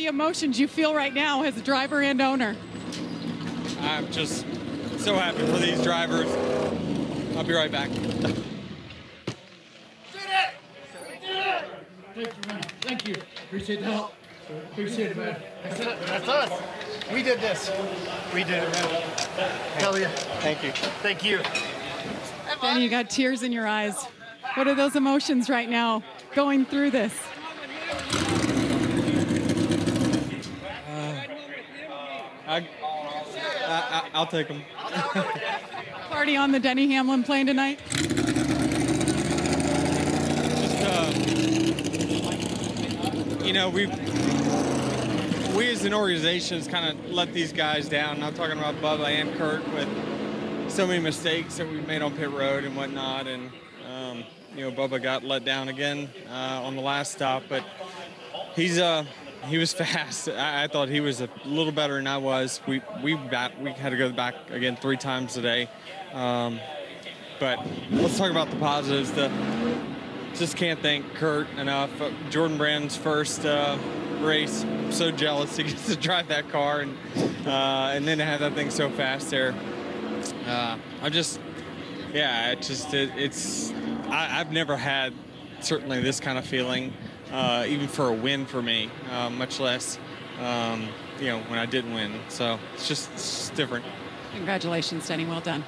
the emotions you feel right now as a driver and owner? I'm just so happy for these drivers. I'll be right back. Thank you. Appreciate the help. Appreciate it, man. That's, it. That's us. We did this. We did it, man. Hell yeah. Thank you. Thank you. Denny, you got tears in your eyes. What are those emotions right now going through this? I, I, I, will take them. Party on the Denny Hamlin plane tonight? Just, uh, you know, we've, we as an organization has kind of let these guys down. I'm talking about Bubba and Kurt with so many mistakes that we've made on pit road and whatnot. And, um, you know, Bubba got let down again uh, on the last stop, but he's, uh, he was fast. I, I, thought he was a little better than I was. We we we had to go back again three times today. Um, but let's talk about the positives. The just can't thank Kurt enough. Uh, Jordan Brand's first uh, race. So jealous he gets to drive that car and uh, and then to have that thing so fast there. Uh, I'm just yeah, it just it, it's I, I've never had certainly this kind of feeling uh, even for a win for me, uh, much less, um, you know, when I didn't win. So it's just it's different. Congratulations, Denny. Well done.